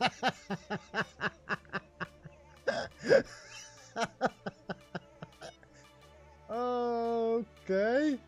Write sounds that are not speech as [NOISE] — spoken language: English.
[LAUGHS] okay.